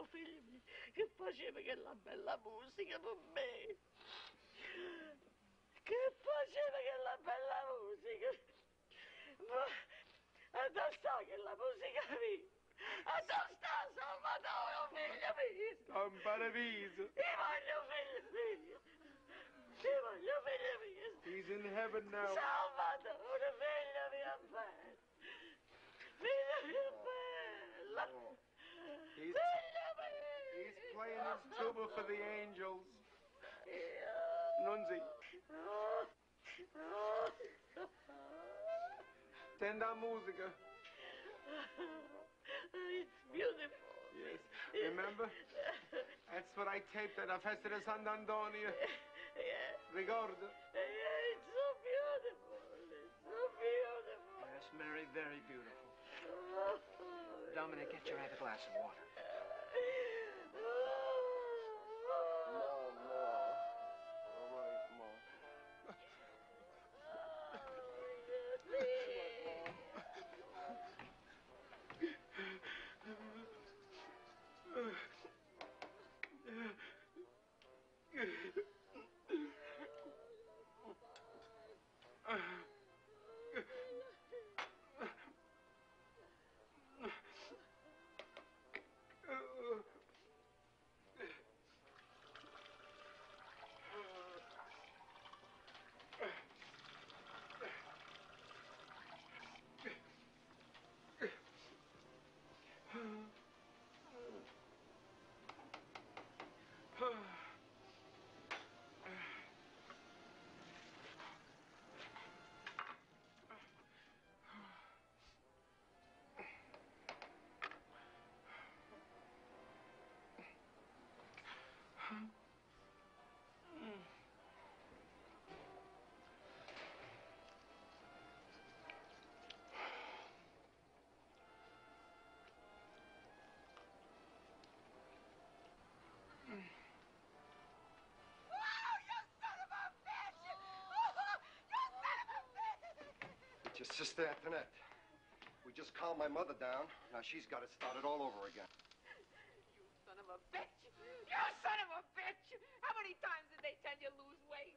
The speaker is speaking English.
Oh, figli che faceva quella bella musica per me. Che faceva quella bella musica. Ma sta musica mia? A dove sta Salvatore, figlio mio? Sta in paradiso. Io voglio figlio mio. Io voglio figlio mio. He's in heaven now. Salvatore, figlio mio bello. Figlio mio bello. He's, Figlio mio. He's playing tuba for the angels. Yeah. Nunzi, tenda musica. It's beautiful. Yes. Remember? That's what I taped at la festa di Sant'Antonio. Yeah. Ricordo? Yeah, it's so beautiful. It's so beautiful. Yes, Mary, very beautiful. Dominic, get your aunt a glass of water. Your sister Antoinette. We just calmed my mother down. Now she's got to start it started all over again. You son of a bitch! You son of a bitch! How many times did they tell you lose weight?